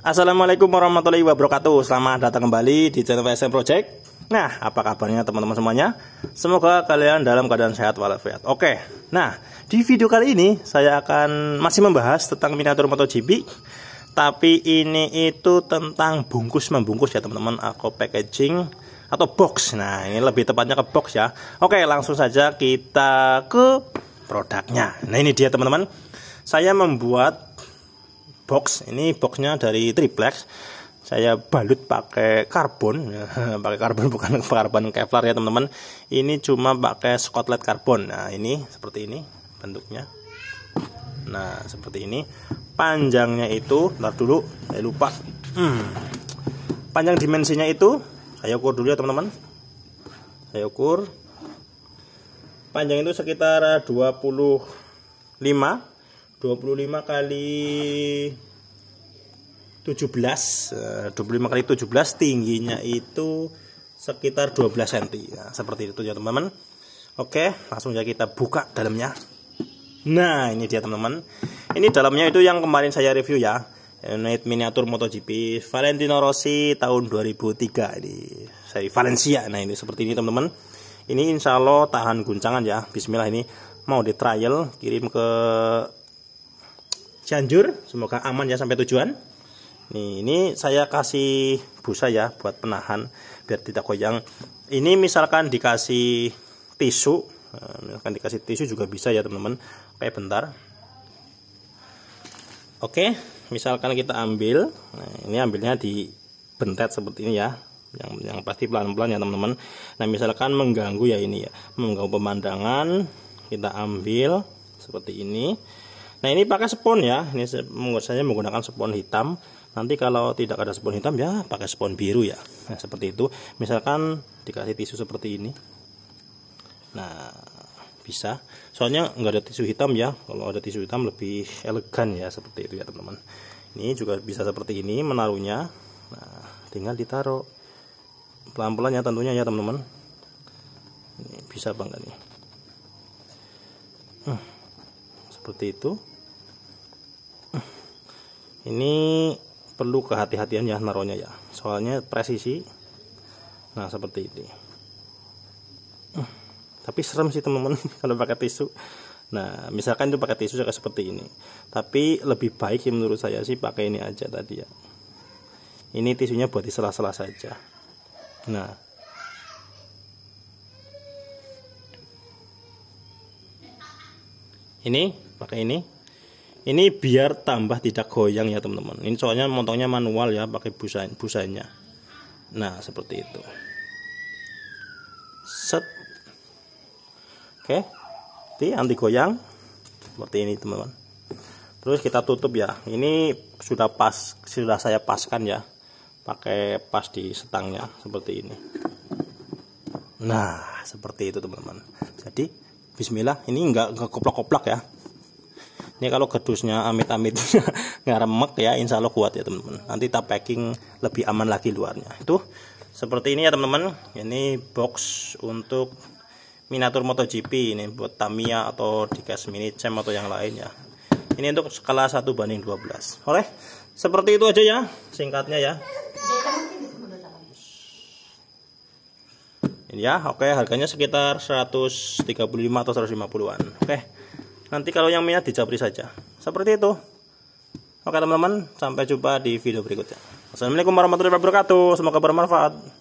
Assalamualaikum warahmatullahi wabarakatuh. Selamat datang kembali di channel VSM Project. Nah, apa kabarnya teman-teman semuanya? Semoga kalian dalam keadaan sehat walafiat. Oke, nah di video kali ini Saya akan masih membahas tentang miniatur MotoGP Tapi ini itu tentang bungkus-membungkus ya teman-teman. Aku packaging atau box. Nah, ini lebih tepatnya ke box ya. Oke, langsung saja kita ke produknya. Nah, ini dia teman-teman. Saya membuat box. Ini boxnya dari triplex. Saya balut pakai karbon. Pakai karbon bukan karbon kevlar ya teman-teman. Ini cuma pakai skotlet karbon. Nah ini seperti ini bentuknya. Nah seperti ini. Panjangnya itu ntar dulu saya lupa. Hmm. panjang dimensinya itu saya ukur dulu ya teman-teman. Saya ukur. Panjang itu sekitar 25 25 kali 17 25 eh, kali 17 tingginya itu sekitar 12 cm. Nah, seperti itu ya teman-teman. Oke langsung ya kita buka dalamnya. Nah ini dia teman-teman. Ini dalamnya itu yang kemarin saya review ya. Unit miniatur MotoGP Valentino Rossi tahun 2003 ini saya Valencia. Nah ini seperti ini teman-teman. Ini insya Allah tahan guncangan ya. Bismillah ini mau di trial kirim ke Cianjur. Semoga aman ya sampai tujuan. Nih ini saya kasih busa ya buat penahan biar tidak goyang. Ini misalkan dikasih tisu eh, misalkan dikasih tisu juga bisa ya teman-teman. Kayak bentar. Oke misalkan kita ambil. Nah, ini ambilnya di bentet seperti ini ya yang yang pasti pelan-pelan ya teman-teman. Nah misalkan mengganggu ya ini ya. Mengganggu pemandangan kita ambil seperti ini Nah ini pakai spon ya. Ini saya menggunakan spon hitam. Nanti kalau tidak ada spon hitam ya pakai spon biru ya. Nah seperti itu. Misalkan dikasih tisu seperti ini. Nah bisa. Soalnya nggak ada tisu hitam ya. Kalau ada tisu hitam lebih elegan ya seperti itu ya teman-teman. Ini juga bisa seperti ini menaruhnya. Nah tinggal ditaruh pelan-pelan ya tentunya ya teman-teman. Bisa bangga nih. Hmm, seperti itu ini perlu kehati-hatian ya naruhnya ya. Soalnya presisi. Nah seperti ini. Tapi serem sih teman-teman kalau pakai tisu. Nah misalkan itu pakai tisu kayak seperti ini. Tapi lebih baik sih menurut saya sih pakai ini aja tadi ya. Ini tisunya buat di sela-sela saja. Nah. Ini pakai ini ini biar tambah tidak goyang ya teman-teman. Ini soalnya motongnya manual ya pakai busa busanya nah seperti itu. Set. Oke. Di anti goyang. Seperti ini teman-teman. Terus kita tutup ya. Ini sudah pas sudah saya paskan ya. Pakai pas di setangnya seperti ini. Nah seperti itu teman-teman. Jadi Bismillah. Ini enggak, enggak koplak-koplak ya ini kalau gedusnya amit-amit nggak remek ya insya Allah kuat ya teman-teman. Nanti kita packing lebih aman lagi luarnya. Itu seperti ini ya teman-teman. Ini box untuk miniatur MotoGP ini buat Tamiya atau Dikas Mini Champ atau yang lainnya ini untuk skala 1 banding 12 oke seperti itu aja ya singkatnya ya. Ini ya oke harganya sekitar 135 atau 150an oke Nanti kalau yang minat dijabri saja. Seperti itu. Oke teman-teman, sampai jumpa di video berikutnya. Assalamualaikum warahmatullahi wabarakatuh. Semoga bermanfaat.